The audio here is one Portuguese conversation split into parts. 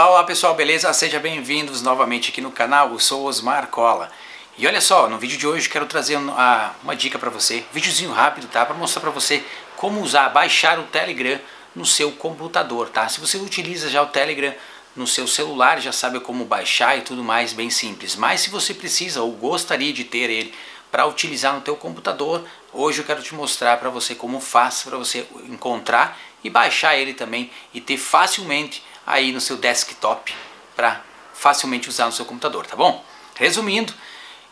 Olá, olá pessoal, beleza? Sejam bem-vindos novamente aqui no canal, eu sou Osmar Cola. E olha só, no vídeo de hoje quero trazer uma, uma dica para você, videozinho rápido, tá? Para mostrar para você como usar, baixar o Telegram no seu computador, tá? Se você utiliza já o Telegram no seu celular, já sabe como baixar e tudo mais, bem simples. Mas se você precisa ou gostaria de ter ele para utilizar no teu computador, hoje eu quero te mostrar para você como faz para você encontrar e baixar ele também e ter facilmente aí no seu desktop para facilmente usar no seu computador, tá bom? Resumindo,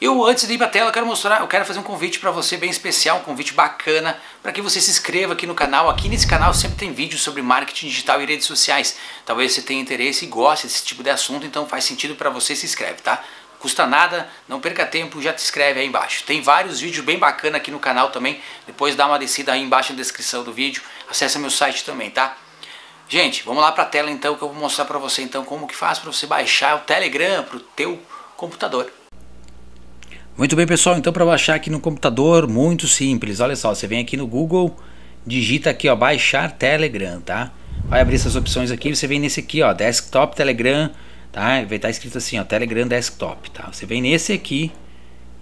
eu antes de ir para a tela, quero mostrar, eu quero fazer um convite para você bem especial, um convite bacana, para que você se inscreva aqui no canal. Aqui nesse canal sempre tem vídeos sobre marketing digital e redes sociais. Talvez você tenha interesse e goste desse tipo de assunto, então faz sentido para você se inscreve, tá? Custa nada, não perca tempo, já te inscreve aí embaixo. Tem vários vídeos bem bacanas aqui no canal também. Depois dá uma descida aí embaixo na descrição do vídeo. Acesse meu site também, tá? Gente, vamos lá para a tela então que eu vou mostrar para você então como que faz para você baixar o Telegram para o teu computador. Muito bem pessoal, então para baixar aqui no computador, muito simples. Olha só, você vem aqui no Google, digita aqui ó, baixar Telegram, tá? Vai abrir essas opções aqui, você vem nesse aqui ó, desktop Telegram, tá? Vai estar tá escrito assim ó, Telegram desktop, tá? Você vem nesse aqui,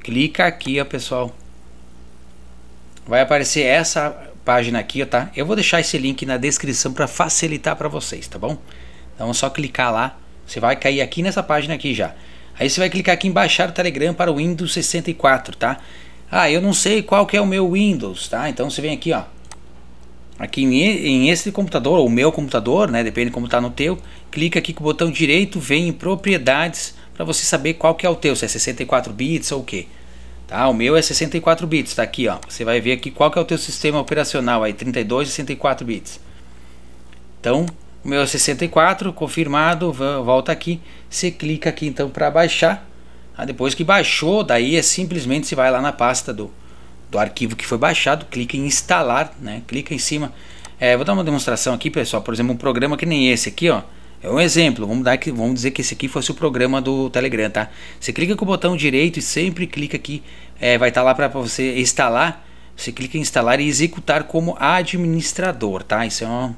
clica aqui ó pessoal. Vai aparecer essa página aqui, tá? Eu vou deixar esse link na descrição para facilitar para vocês, tá bom? Então é só clicar lá, você vai cair aqui nessa página aqui já. Aí você vai clicar aqui em baixar o Telegram para o Windows 64, tá? Ah, eu não sei qual que é o meu Windows, tá? Então você vem aqui, ó. Aqui em, em esse computador, ou meu computador, né? Depende de como tá no teu. Clica aqui com o botão direito, vem em propriedades para você saber qual que é o teu, se é 64 bits ou o que. Tá? O meu é 64 bits, tá aqui, ó. Você vai ver aqui qual que é o teu sistema operacional aí, 32 e 64 bits. Então, o meu é 64, confirmado, volta aqui, você clica aqui então para baixar. Ah, depois que baixou, daí é simplesmente você vai lá na pasta do, do arquivo que foi baixado, clica em instalar, né? Clica em cima. É, vou dar uma demonstração aqui, pessoal. Por exemplo, um programa que nem esse aqui, ó. É um exemplo, vamos, dar que, vamos dizer que esse aqui fosse o programa do Telegram, tá? Você clica com o botão direito e sempre clica aqui, é, vai estar tá lá para você instalar. Você clica em instalar e executar como administrador, tá? Isso é,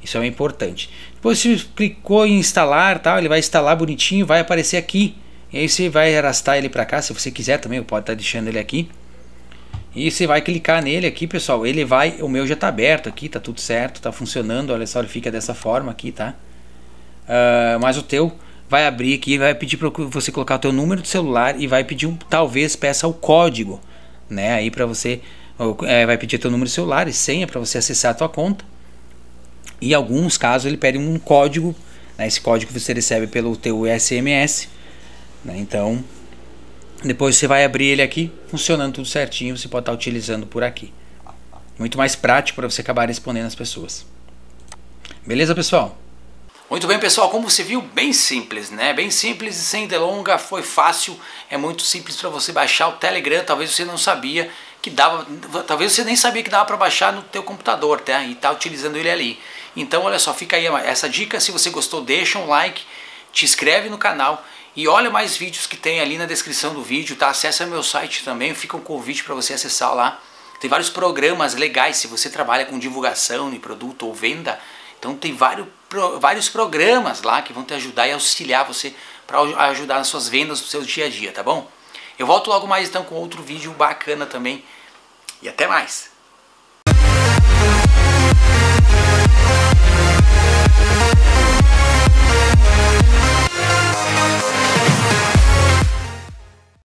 isso é importante. Depois você clicou em instalar, tá? Ele vai instalar bonitinho, vai aparecer aqui. E aí você vai arrastar ele para cá, se você quiser também, pode estar tá deixando ele aqui. E você vai clicar nele aqui, pessoal. Ele vai, o meu já está aberto aqui, tá tudo certo, tá funcionando. Olha só, ele fica dessa forma aqui, tá? Uh, mas o teu vai abrir aqui, vai pedir para você colocar o teu número de celular e vai pedir um, talvez peça o código, né? Aí para você é, vai pedir teu número de celular e senha para você acessar a tua conta. E em alguns casos ele pede um código, né? esse código você recebe pelo teu SMS, né? Então depois você vai abrir ele aqui, funcionando tudo certinho, você pode estar utilizando por aqui. Muito mais prático para você acabar respondendo as pessoas. Beleza, pessoal? Muito bem, pessoal, como você viu, bem simples, né? Bem simples e sem delonga, foi fácil, é muito simples para você baixar o Telegram. Talvez você não sabia que dava, talvez você nem sabia que dava para baixar no teu computador, tá? E tá utilizando ele ali. Então, olha só, fica aí essa dica. Se você gostou, deixa um like, te inscreve no canal e olha mais vídeos que tem ali na descrição do vídeo, tá? Acesse meu site também, fica um convite para você acessar lá. Tem vários programas legais se você trabalha com divulgação de produto ou venda então tem vários, vários programas lá que vão te ajudar e auxiliar você para ajudar nas suas vendas, no seu dia a dia, tá bom? Eu volto logo mais então com outro vídeo bacana também. E até mais!